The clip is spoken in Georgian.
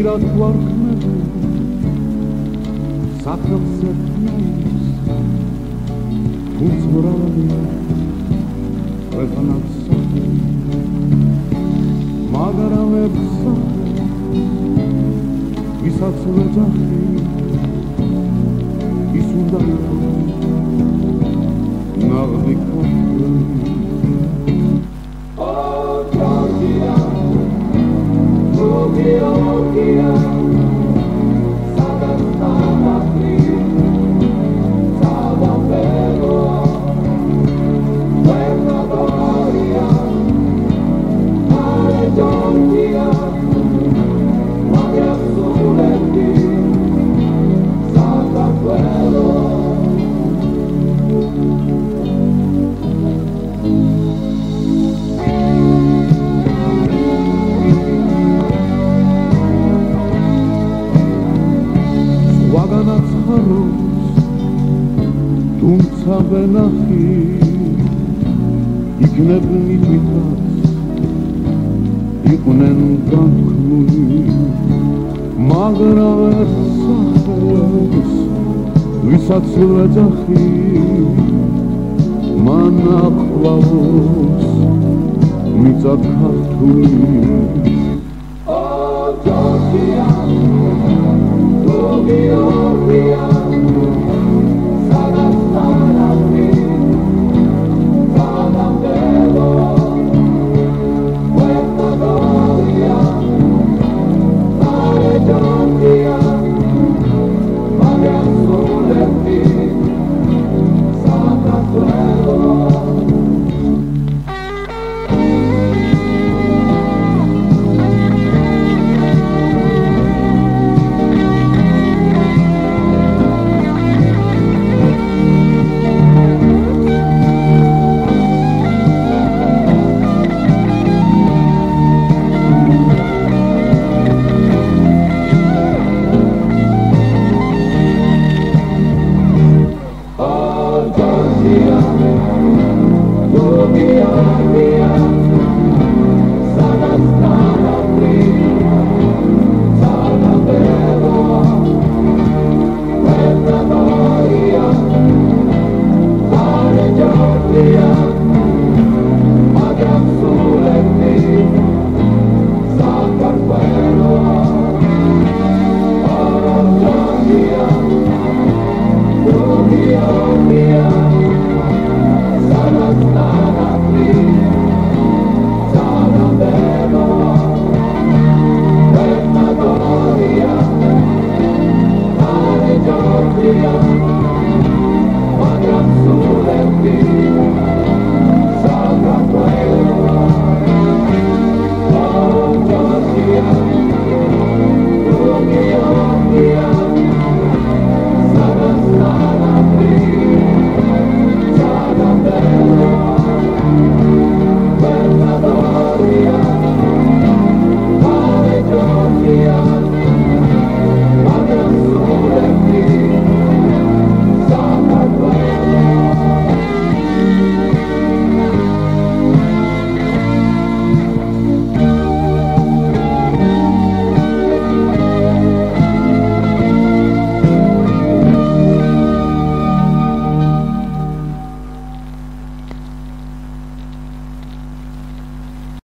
დიდად ვარქმევ საფრთხე თუნც მრავალია ქვეყანას მაგრამ ებსა ვისაც ვეძახი ის უნდა ნაღდი Deus. ქართული თუმცა ვენახი იქნებნი თვითას იყვნენ განქმული მაგრამ ეს სახელს ვისაც ვეძახი მან ახლავს მიწა ქართული Oh, Georgia, Georgia